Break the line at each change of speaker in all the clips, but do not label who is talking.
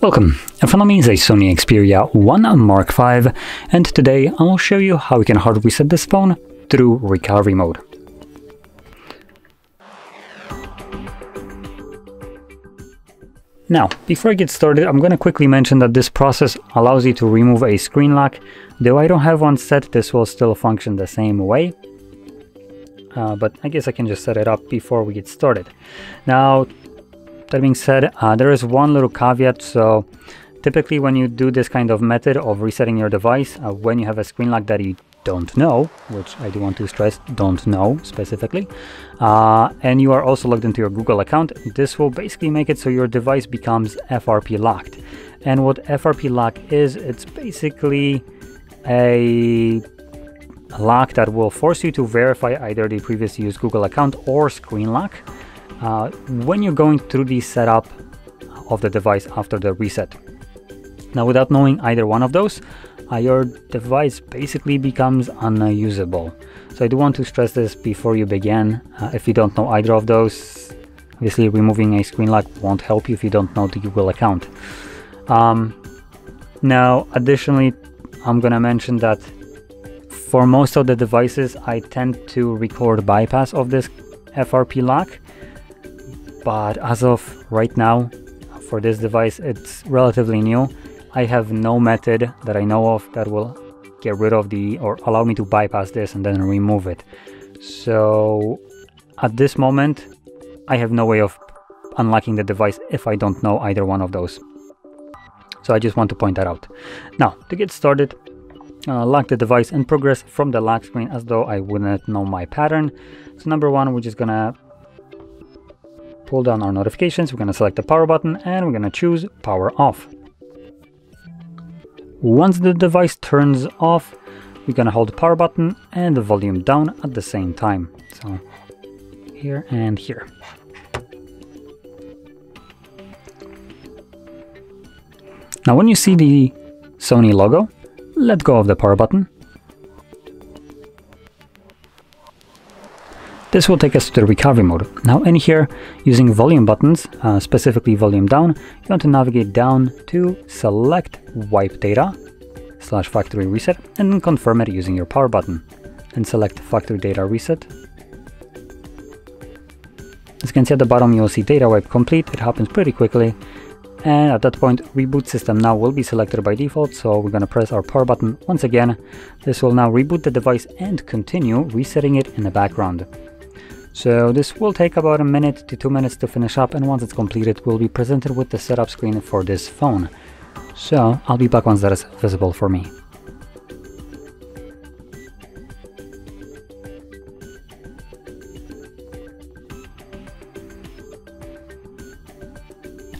Welcome, in front of me is a Sony Xperia 1 Mark V and today I will show you how we can hard reset this phone through recovery mode. Now, before I get started, I'm going to quickly mention that this process allows you to remove a screen lock. Though I don't have one set, this will still function the same way. Uh, but I guess I can just set it up before we get started. Now, that being said, uh, there is one little caveat. So typically when you do this kind of method of resetting your device, uh, when you have a screen lock that you don't know, which I do want to stress, don't know specifically, uh, and you are also logged into your Google account, this will basically make it so your device becomes FRP locked. And what FRP lock is, it's basically a lock that will force you to verify either the previous used Google account or screen lock. Uh, when you're going through the setup of the device after the reset. Now without knowing either one of those, uh, your device basically becomes unusable. So I do want to stress this before you begin. Uh, if you don't know either of those, obviously removing a screen lock won't help you if you don't know the Google account. Um, now additionally, I'm gonna mention that for most of the devices, I tend to record bypass of this FRP lock but as of right now for this device it's relatively new. I have no method that I know of that will get rid of the or allow me to bypass this and then remove it. So at this moment I have no way of unlocking the device if I don't know either one of those. So I just want to point that out. Now to get started uh, lock the device and progress from the lock screen as though I wouldn't know my pattern. So number one we're just gonna pull down our notifications, we're going to select the power button and we're going to choose power off. Once the device turns off, we're going to hold the power button and the volume down at the same time. So here and here. Now when you see the Sony logo, let go of the power button This will take us to the recovery mode. Now in here, using volume buttons, uh, specifically volume down, you want to navigate down to select wipe data slash factory reset and then confirm it using your power button and select factory data reset. As you can see at the bottom, you'll see data wipe complete. It happens pretty quickly. And at that point, reboot system now will be selected by default. So we're going to press our power button once again. This will now reboot the device and continue resetting it in the background. So this will take about a minute to two minutes to finish up and once it's completed we'll be presented with the setup screen for this phone. So I'll be back once that is visible for me.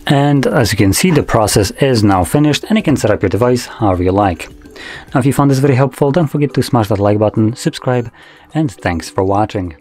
And as you can see, the process is now finished and you can set up your device however you like. Now if you found this very helpful, don't forget to smash that like button, subscribe, and thanks for watching.